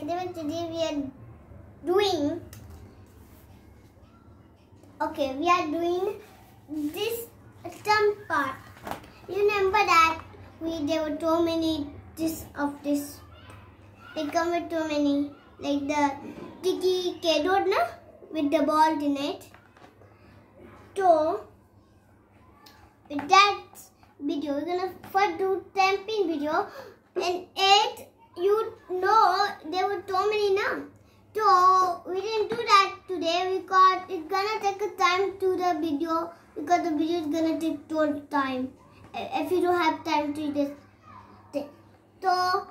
today we are doing okay we are doing this term part. You remember that we there were too many this of this they come with too many like the tiki kedod na with the ball in it. So with that video we're gonna first do stamping video and it you know there were too many now so we didn't do that today because it's gonna take a time to the video because the video is gonna take total time if you don't have time to this thing. So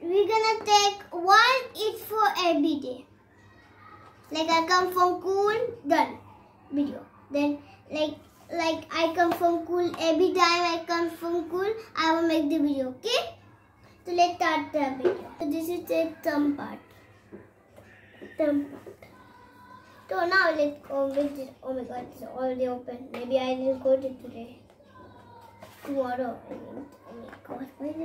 we're gonna take one each for every day. Like I come from school, done video. Then like like I come from school every time I come from school, I will make the video. Okay? So let's start the video. So this is the thumb part. Thumb part. So now let's go with this. Oh my god, it's already open. Maybe I didn't go to today. Tomorrow. I mean, oh my god, where is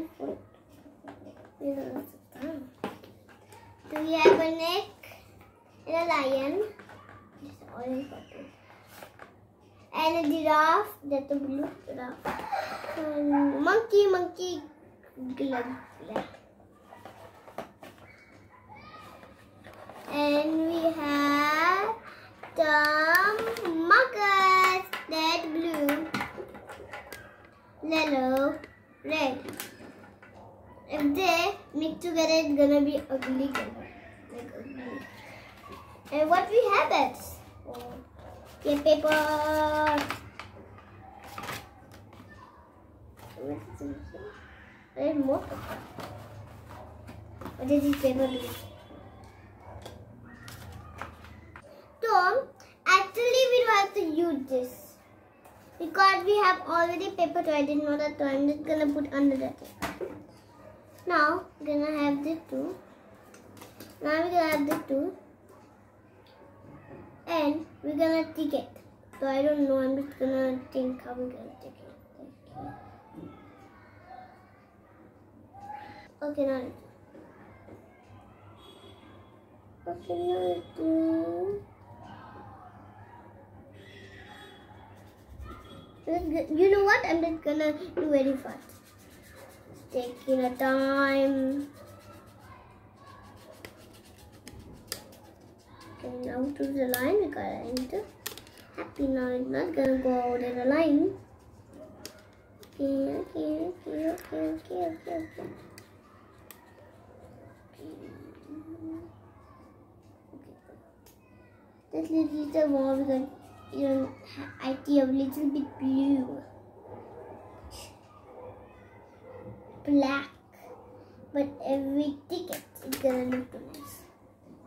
it thumb? So we have a neck and a lion. Is all important. And a giraffe. That's a blue giraffe. And monkey, monkey, glove. glove. And we have the markers. That blue, yellow, red. If they mix together, it's gonna be ugly color. Like ugly. And what we have it? Oh, yeah, paper. There's more. What is this paper do? So, actually we don't have to use this. Because we have already paper, so I didn't know that, so I'm just gonna put under that. Now, we're gonna have this two. Now we're gonna have this two. And we're gonna tick it. So I don't know, I'm just gonna think how we're gonna tick it. Okay, now. Okay, now. do- You know what? I'm just gonna do very fast. Taking a time. Okay, now to the line we gotta enter. Happy now it's not gonna go over the line. Okay, okay, okay, okay, okay, okay, okay. This little more because you know, I see a little bit blue. Black. But every ticket is gonna look nice.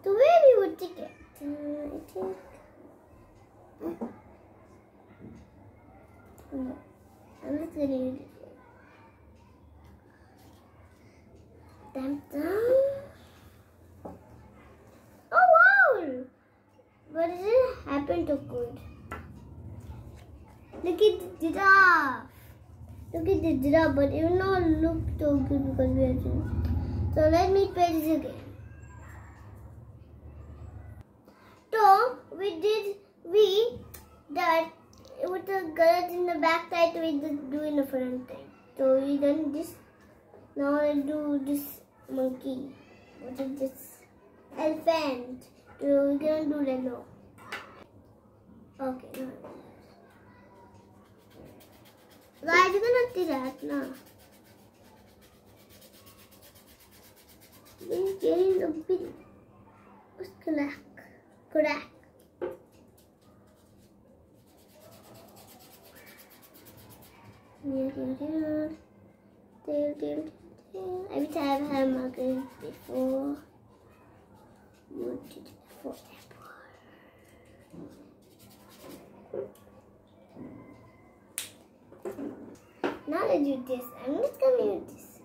So where we would ticket? Uh, I think. No, I'm not gonna use it. Dum dum. Oh wow! What did it happen to good? Look at the giraffe. At the giraffe, but it will not look so good because we are doing. So let me play this again. So we did we that with the girls in the back side we do in the front side. So we done this. Now I do this monkey. What is this? Elephant. So we're gonna do that now. Okay, now. Then getting a bit what's crack? Crack. Every time I have markers before, you did let's do this. I'm just gonna do this.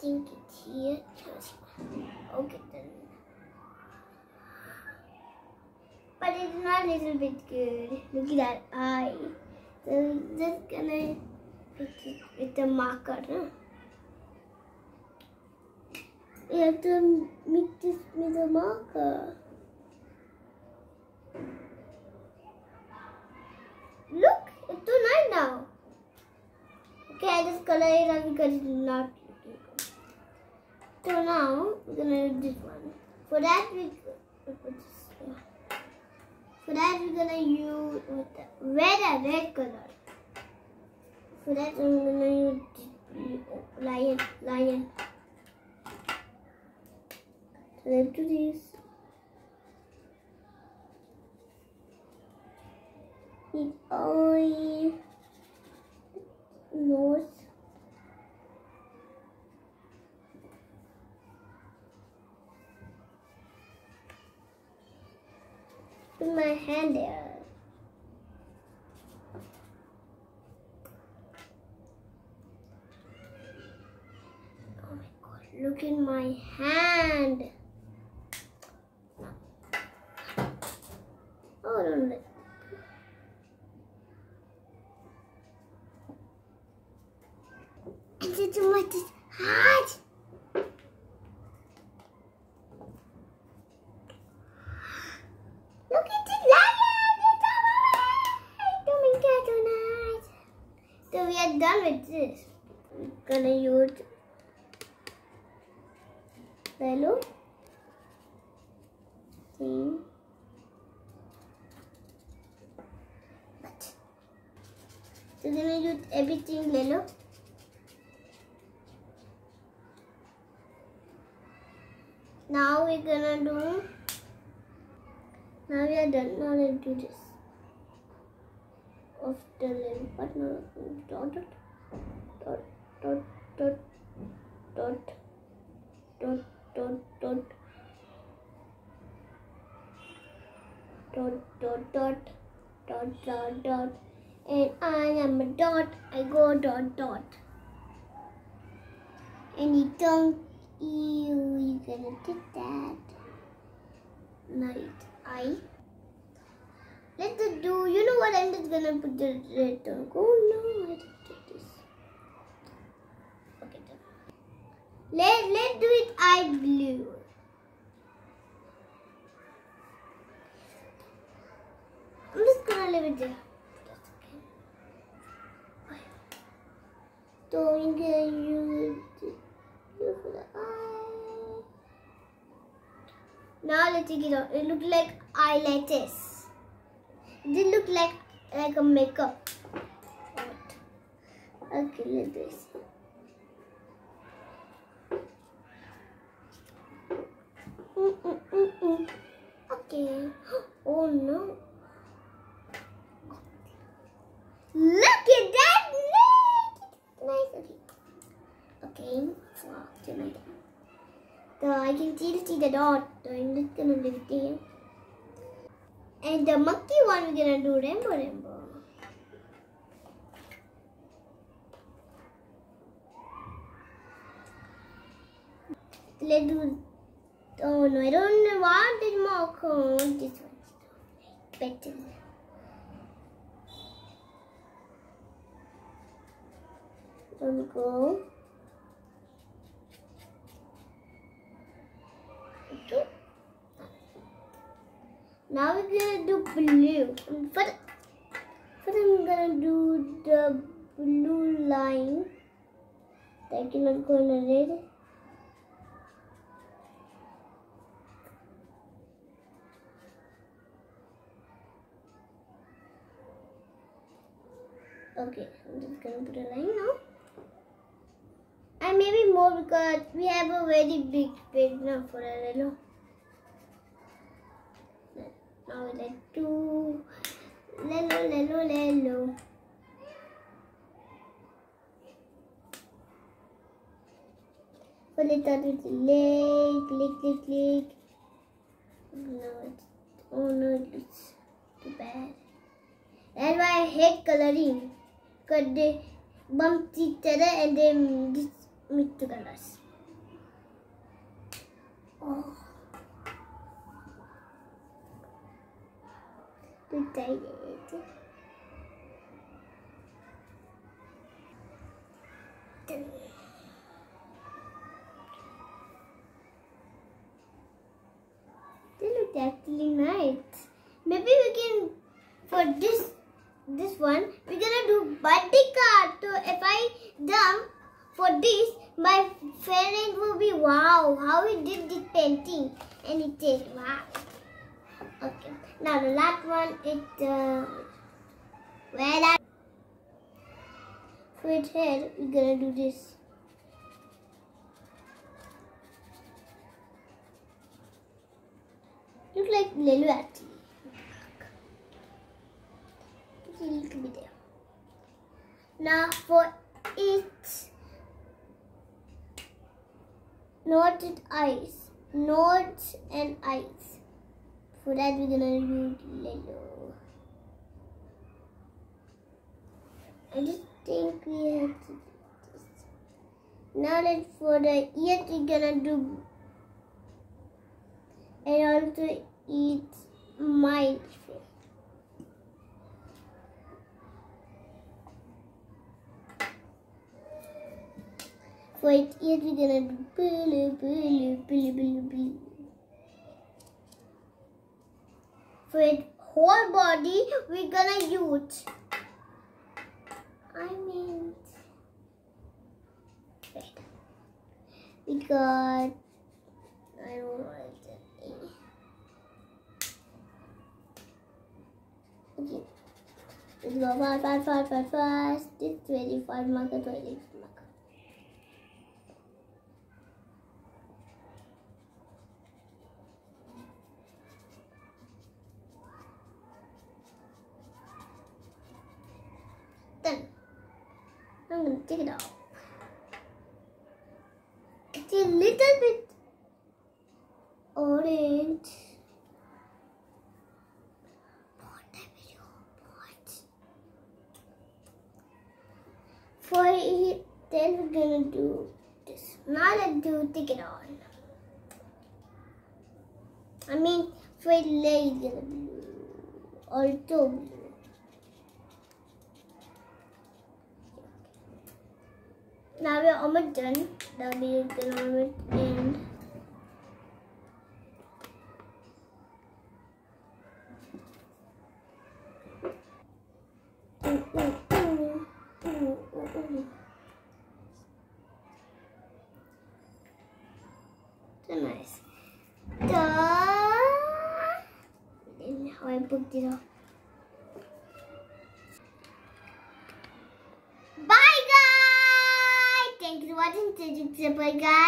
Think it's here. Okay then. But it's not a little bit good. Look at that eye. So we're just gonna put it with the marker. Huh? You have to mix this with a marker. Look, it's too nice now. Okay, I just color it up because it's not. So now we're gonna do this one. For that we. For that we're gonna use red and red color. For that I'm gonna use blue- uh, lion lion. Let's do this. His eye, nose. Put my hand there. Oh my god, look in my hand. Oh, don't let It's too much it's hot. Look at the lion! It's alright! Oh my god, so we are done with this. Gonna use yellow. See? Gonna use everything yellow. Now we're gonna do. Now we are done. Now let's do this. Of the little part. Now dot dot dot dot dot dot dot dot dot dot dot dot dot dot dot and am a dot. I go dot dot. And you don't you you gonna do that. Night I let's do you know what I'm just gonna put the red on. Oh no, I didn't do this. Okay done. Let let's do it eye blue. I'm just gonna leave it there. That's okay. I'm gonna it for the eye. Now let's take it out. It look like eyelashes. It did look like like a makeup. Okay, let's do this. Mm, mm, mm, mm. Okay. Oh no. Look at that neck! Nice. Okay. Okay. Wow. Tonight. So I can still see the dot. So I'm just gonna leave it. And the monkey one we're gonna do rainbow rainbow. Let's do. Oh no, I don't want this more. Oh, this one. Better. Don't go. Okay. Now we're gonna do blue. But first I'm gonna do the blue line. I cannot go in the red. Okay, I'm just gonna put a line now. And maybe more because we have a very big page now for a yellow. Now let's do lello, lello, lello. But let's start with the leg, leg, leg, leg. No, it's, oh no, it looks too bad. That's why I hate coloring. Because they bump each other and they mitt galas. Oh. Du tar. Wow, how he did this painting. And it did, wow. Okay, now the last one is uh, where for its head, we're gonna do this. Look like Lelu actually. A little bit there. Now for knotted eyes, knots and eyes. For that we're gonna use yellow. I just think we have to do this. Now that for the ears we're gonna do and also eat my face. For its ears we're gonna do blue, blue, blue, blue, blue. For its whole body we're gonna use I mean red. We got I don't is it. Okay. Let's go fast, fast, fast, fast, fast. This 25 marker, 26 marker. Done. I'm gonna take it off. It's a little bit orange. For it, then we're gonna do this. Now let's do take it on. I mean, for is gonna also blue. Now we're almost done. Now we're gonna end. So nice. Done. And how I booked it off. Super Guide.